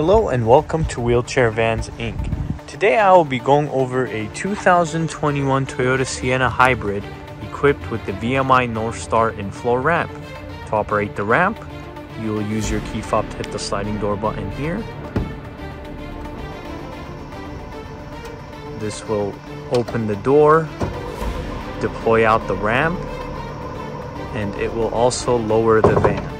Hello and welcome to Wheelchair Vans Inc. Today I will be going over a 2021 Toyota Sienna Hybrid equipped with the VMI North Northstar infloor ramp. To operate the ramp, you will use your key fob to hit the sliding door button here. This will open the door, deploy out the ramp, and it will also lower the van.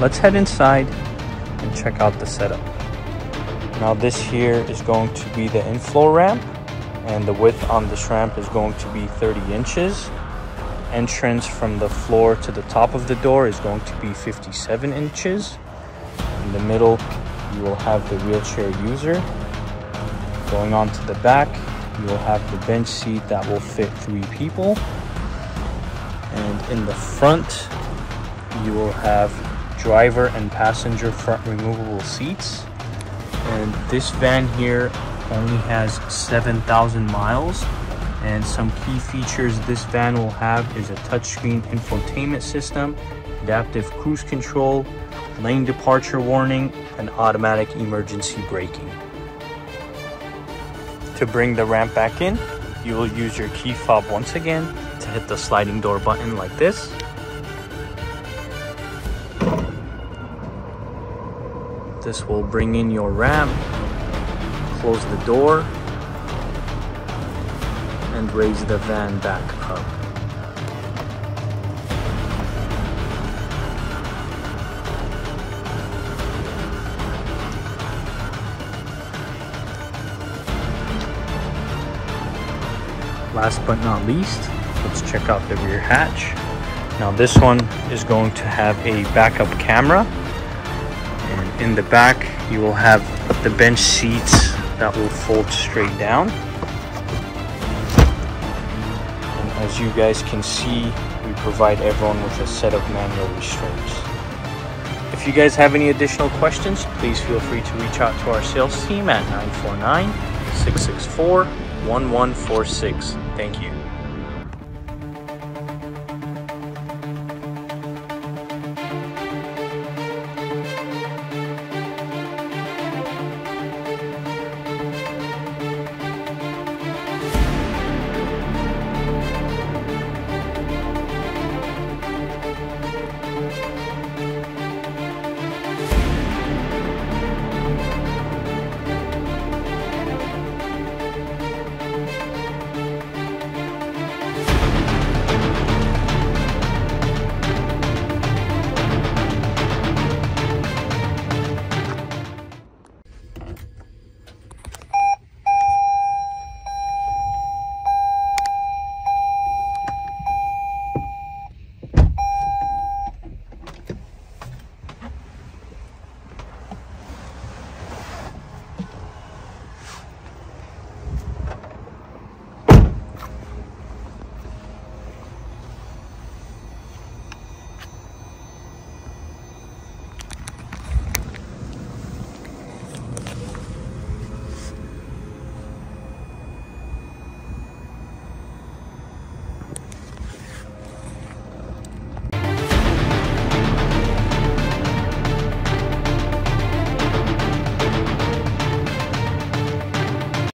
Let's head inside and check out the setup. Now this here is going to be the infloor ramp and the width on this ramp is going to be 30 inches. Entrance from the floor to the top of the door is going to be 57 inches. In the middle, you will have the wheelchair user. Going on to the back, you will have the bench seat that will fit three people. And in the front, you will have driver and passenger front removable seats. And this van here only has 7,000 miles. And some key features this van will have is a touchscreen infotainment system, adaptive cruise control, lane departure warning, and automatic emergency braking. To bring the ramp back in, you will use your key fob once again to hit the sliding door button like this. This will bring in your ramp, close the door, and raise the van back up. Last but not least, let's check out the rear hatch. Now this one is going to have a backup camera in the back you will have the bench seats that will fold straight down. And as you guys can see we provide everyone with a set of manual restraints. If you guys have any additional questions please feel free to reach out to our sales team at 949 664 1146 thank you